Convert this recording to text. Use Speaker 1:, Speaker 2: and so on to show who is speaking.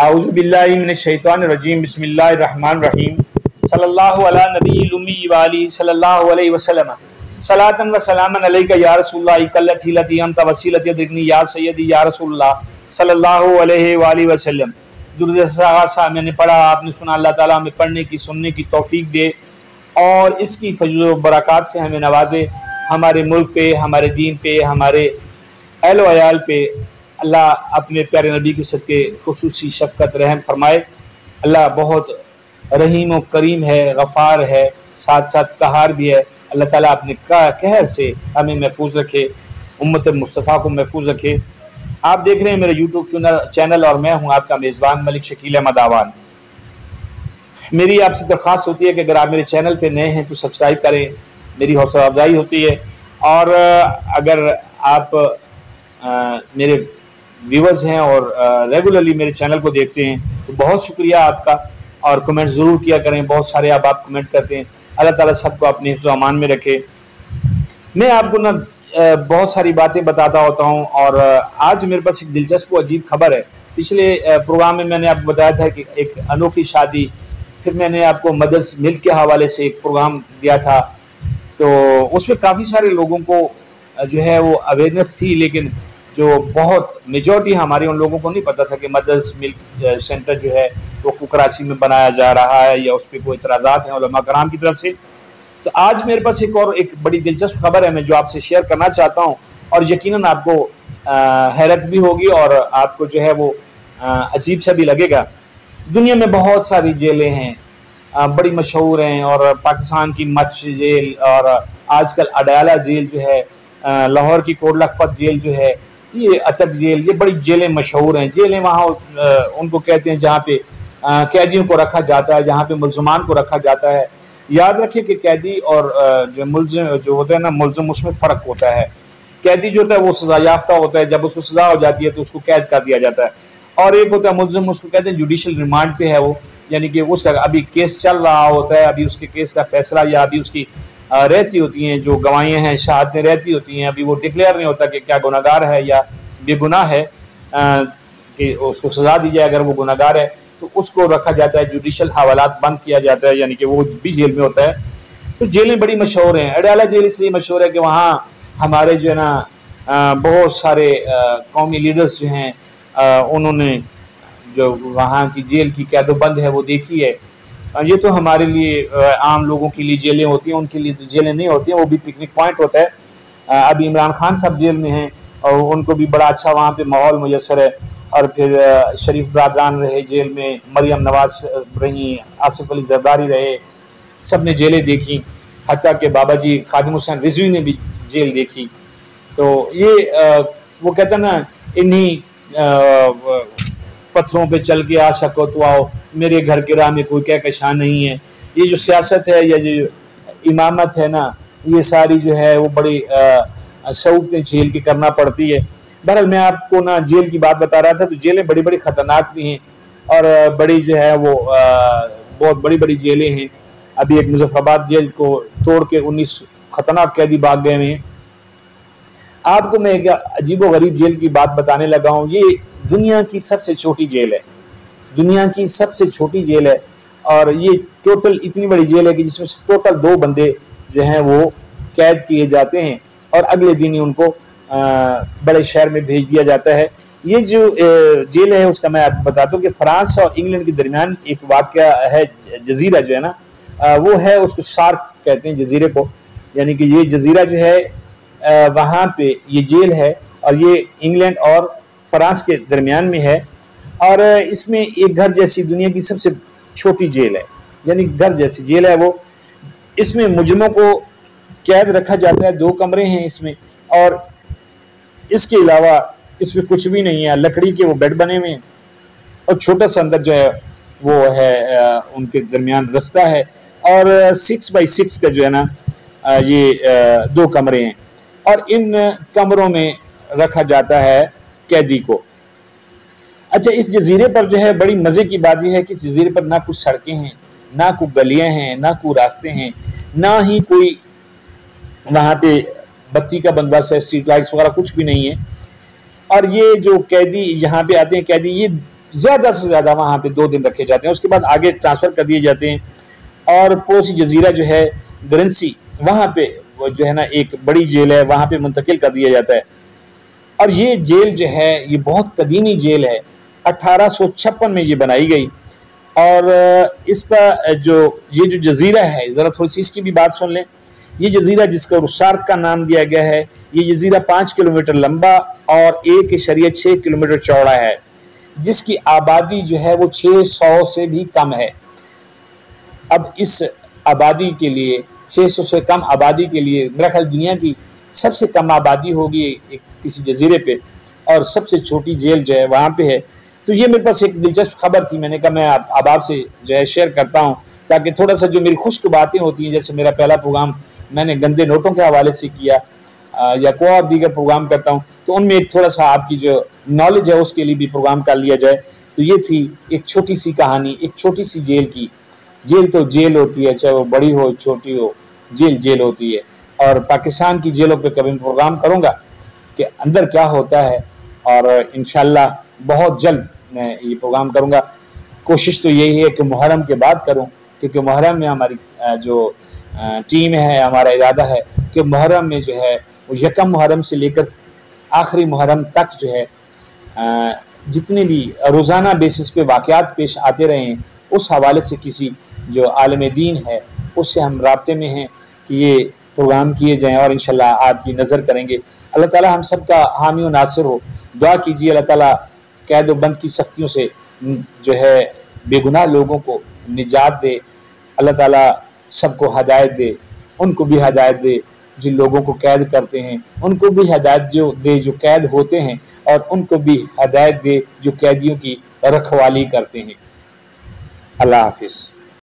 Speaker 1: اعوذ باللہ من الشیطان الرجیم، بسم اللہ الرحمن الرحیم۔ صلی اللہ علی نبی الامی والی صلی اللہ علیہ وسلم۔ صلاة و سلاما علیکہ یا رسول اللہ کلت ہیلتی انت، وسیلت، یدرکنی، یا سیدی، یا رسول اللہ صلی اللہ علیہ وآلہ وسلم۔ درد سا میں نے پڑھا، آپ نے سنا، اللہ تعالیٰ ہمیں پڑھنے کی، سننے کی توفیق دے۔ اور اس کی فضل و برکات سے ہمیں نوازے۔ ہمارے ملک پہ، ہمارے دین پہ، ہمارے اہل و عیال پہ۔ اللہ اپنے پیارے نبی کے صدقے، خصوصی شفقت، رحم فرمائے۔ اللہ بہت رحیم و کریم ہے، غفار ہے، ساتھ ساتھ قہار بھی ہے۔ اللہ تعالیٰ اپنے قہر سے ہمیں محفوظ رکھے، امت مصطفیٰ کو محفوظ رکھے۔ آپ دیکھ رہے ہیں میرے یوٹیوب چینل اور میں ہوں آپ کا میزبان ملک شکیل احمد آوان میری آپ سے درخواست ہوتی ہے کہ اگر آپ میرے چینل پہ نئے ہیں تو سبسکرائب کریں۔ میری حوصلہ افزائی ہوتی ہے۔ اور اگر آپ میرے ویورز ہیں اور ریگولرلی میرے چینل کو دیکھتے ہیں، تو بہت شکریہ آپ کا۔ اور کمنٹ ضرور کیا کریں، بہت سارے آپ آپ کمنٹ کرتے ہیں۔ اللہ تعالیٰ سب کو اپنے حفظ و امان میں رکھے۔ میں آپ کو نا بہت ساری باتیں بتاتا ہوتا ہوں۔ اور آج میرے پاس ایک دلچسپ و عجیب خبر ہے۔ پچھلے پروگرام میں میں نے آپ کو بتایا تھا کہ ایک انوکھی شادی، پھر میں نے آپ کو مدرس ملک کے حوالے سے ایک پروگرام دیا تھا۔ تو اس میں کافی سارے لوگوں کو جو ہے وہ اویئرنیس تھی، لیکن جو بہت میجورٹی ہماری ان لوگوں کو نہیں پتا تھا کہ مدرس ملک سینٹر جو ہے وہ کراچی میں بنایا جا رہا ہے یا اس پہ کوئی اعتراضات ہیں علماء کرام کی طرف سے۔ تو آج میرے پاس ایک اور ایک بڑی دلچسپ خبر ہے میں جو آپ سے شیئر کرنا چاہتا ہوں اور یقیناً آپ کو حیرت بھی ہوگی اور آپ کو جو ہے وہ عجیب سا بھی لگے گا۔ دنیا میں بہت ساری جیلیں ہیں بڑی مشہور ہیں اور پاکستان کی مچ جیل اور آج کل اڈیالہ جیل جو ہے لاہور کی کوٹ لکھپت جیل جو ہے یہ اتک جیل، یہ بڑی جیلیں مشہور ہیں۔ جیلیں وہاں ان کو کہتے ہیں جہاں پہ قیدیوں کو رکھا جاتا ہے، جہاں پہ ملزمان کو رکھا جاتا ہے۔ یاد رکھیں کہ قیدی اور جو ملزم، جو ہوتا ہے نا، ملزم، اس میں فرق ہوتا ہے۔ قیدی جو ہوتا ہے، وہ سزا یافتہ ہوتا ہے۔ جب اس کو سزا ہو جاتی ہے، تو اس کو قید کر دیا جاتا ہے۔ اور ایک ہوتا ہے، ملزم، اس کو کہتے ہیں جوڈیشل ریمانڈ پہ ہے وہ۔ یعنی کہ اس کا ابھی کیس چل رہا ہوتا ہے، ابھی اس کے کیس کا فیصلہ یا ابھی اس کی رہتی ہوتی ہیں، جو گواہیاں ہیں، شہادتیں رہتی ہوتی ہیں، ابھی وہ ڈکلیئر نہیں ہوتا کہ کیا گناہ گار ہے یا بے گناہ ہے کہ اس کو سزا دی جائے اگر وہ گناہ گار ہے، تو اس کو رکھا جاتا ہے جوڈیشل حوالات بند کیا جاتا ہے یعنی کہ وہ بھی جیل میں ہوتا ہے۔ تو جیلیں بڑی مشہور ہیں، اڈیالہ جیل اس لیے مشہور ہے کہ وہاں ہمارے جو ہے نا بہت سارے قومی لیڈرز جو ہیں انہوں نے جو وہاں کی جیل کی قید و بند ہے، وہ دیکھی ہے۔ یہ تو ہمارے لیے عام لوگوں کے لیے جیلیں ہوتی ہیں، ان کے لیے جیلیں نہیں ہوتی ہیں، وہ بھی پکنک پوائنٹ ہوتا ہے۔ ابھی عمران خان صاحب جیل میں ہیں اور ان کو بھی بڑا اچھا وہاں پہ ماحول میسر ہے۔ اور پھر شریف برادران رہے جیل میں، مریم نواز رہی، آصف علی زرداری رہے، سب نے جیلیں دیکھی۔ حتیٰ کہ بابا جی خادم حسین رضوی نے بھی جیل دیکھی۔ تو یہ وہ کہتا نا، انہی پتھروں پہ چل کے آ سکو تو آؤ۔ میرے گھر کے راہ میں کوئی کہکشاں نہیں ہے۔ یہ جو سیاست ہے یا جو امامت ہے نا، یہ ساری جو ہے وہ بڑی سعودتیں جھیل کی کرنا پڑتی ہے۔ بہرحال میں آپ کو نا جیل کی بات بتا رہا تھا، تو جیلیں بڑی بڑی خطرناک بھی ہیں۔ اور بڑی جو ہے وہ بہت بڑی بڑی جیلیں ہیں۔ ابھی ایک مظفر آباد جیل کو توڑ کے انیس خطرناک قیدی بھاگ گئے ہیں۔ آپ کو میں ایک عجیب و غریب جیل کی بات بتانے لگا ہوں، یہ دنیا کی سب سے چھوٹی جیل ہے۔ دنیا کی سب سے چھوٹی جیل ہے۔ اور یہ ٹوٹل اتنی بڑی جیل ہے کہ جس میں سے ٹوٹل دو بندے جو ہیں وہ قید کیے جاتے ہیں اور اگلے دن ہی ان کو بڑے شہر میں بھیج دیا جاتا ہے۔ یہ جو جیل ہے، اس کا میں آپ بتاتا ہوں کہ فرانس اور انگلینڈ کے درمیان ایک واقعہ ہے، جزیرہ جو ہے نا وہ ہے، اس کو شارک کہتے ہیں جزیرے کو۔ یعنی کہ یہ جزیرہ جو ہے وہاں پہ یہ جیل ہے اور یہ انگلینڈ اور فرانس کے درمیان میں ہے اور اس میں ایک گھر جیسی دنیا کی سب سے چھوٹی جیل ہے یعنی گھر جیسی جیل ہے وہ۔ اس میں مجرموں کو قید رکھا جاتا ہے، دو کمرے ہیں اس میں اور اس کے علاوہ اس میں کچھ بھی نہیں ہے۔ لکڑی کے وہ بیڈ بنے ہوئے ہیں اور چھوٹا سا اندر جو ہے وہ ہے ان کے درمیان رستہ ہے اور سکس بائی سکس کا جو ہے نا یہ دو کمرے ہیں۔ اور ان کمروں میں رکھا جاتا ہے قیدی کو۔ اچھا اس جزیرے پر جو ہے بڑی مزے کی بات یہ ہے کہ اس جزیرے پر نہ کچھ سڑکیں ہیں، نہ کوئی گلیاں ہیں، نہ کوئی راستے ہیں، نہ ہی کوئی وہاں پہ بتی کا بندوبست ہے اسٹریٹ لائٹس وغیرہ کچھ بھی نہیں ہے۔ اور یہ جو قیدی یہاں پہ آتے ہیں، قیدی یہ زیادہ سے زیادہ وہاں پہ دو دن رکھے جاتے ہیں، اس کے بعد آگے ٹرانسفر کر دیے جاتے ہیں۔ اور پوسی جزیرہ جو ہے، گرنسی، وہاں پہ جو ہے نا ایک بڑی جیل ہے، وہاں پہ منتقل کر دیا جاتا ہے۔ اور یہ جیل جو ہے، یہ بہت قدیمی جیل ہے۔ اٹھارہ سو چھپن میں یہ بنائی گئی۔ اور اس پر جو، یہ جو جزیرہ ہے، ذرا تھوڑی سی اس کی بھی بات سن لیں۔ یہ جزیرہ جس کو شارک کا نام دیا گیا ہے، یہ جزیرہ پانچ کلومیٹر لمبا اور ایک اشریہ چھ کلومیٹر چوڑا ہے۔ جس کی آبادی جو ہے، وہ چھ سو سے بھی کم ہے۔ اب اس آبادی کے لیے، چھ سو سے کم آبادی کے لیے میرا خیال دنیا کی سب سے کم آبادی ہوگی ایک کسی جزیرے پہ اور سب سے چھوٹی جیل جو ہے وہاں پہ ہے۔ تو یہ میرے پاس ایک دلچسپ خبر تھی، میں نے کہا میں اب آپ سے جو ہے شیئر کرتا ہوں تاکہ تھوڑا سا جو میری خشک باتیں ہوتی ہیں، جیسے میرا پہلا پروگرام میں نے گندے نوٹوں کے حوالے سے کیا یا کوئی اور دیگر پروگرام کرتا ہوں۔ تو ان میں ایک تھوڑا سا آپ کی جو نالج ہے، اس کے لیے بھی پروگرام کر لیا جائے۔ تو یہ تھی ایک چھوٹی سی کہانی، ایک چھوٹی سی جیل کی جیل تو جیل ہوتی ہے، چاہے وہ بڑی ہو، چھوٹی ہو، جیل جیل ہوتی ہے۔ اور پاکستان کی جیلوں پہ کبھی پروگرام کروں گا کہ اندر کیا ہوتا ہے۔ اور انشاءاللہ بہت جلد میں یہ پروگرام کروں گا۔ کوشش تو یہی ہے کہ محرم کے بعد کروں، کیونکہ محرم میں ہماری جو ٹیم ہے، ہمارا ارادہ ہے کہ محرم میں جو ہے، وہ یکم محرم سے لے کر آخری محرم تک جو ہے جتنے بھی روزانہ بیسس پہ واقعات پیش آتے رہے ہیں اس حوالے سے کسی جو عالم دین ہے، اس سے ہم رابطے میں ہیں کہ یہ پروگرام کیے جائیں اور انشاءاللہ آپ کی نظر کریں گے۔ اللہ تعالیٰ ہم سب کا حامی و ناصر ہو۔ دعا کیجیے اللہ تعالیٰ قید و بند کی سختیوں سے جو ہے بے گناہ لوگوں کو نجات دے۔ اللہ تعالیٰ سب کو ہدایت دے۔ ان کو بھی ہدایت دے جن لوگوں کو قید کرتے ہیں۔ ان کو بھی ہدایت جو دے، جو قید ہوتے ہیں۔ اور ان کو بھی ہدایت دے جو قیدیوں کی رکھوالی کرتے ہیں۔ اللہ حافظ۔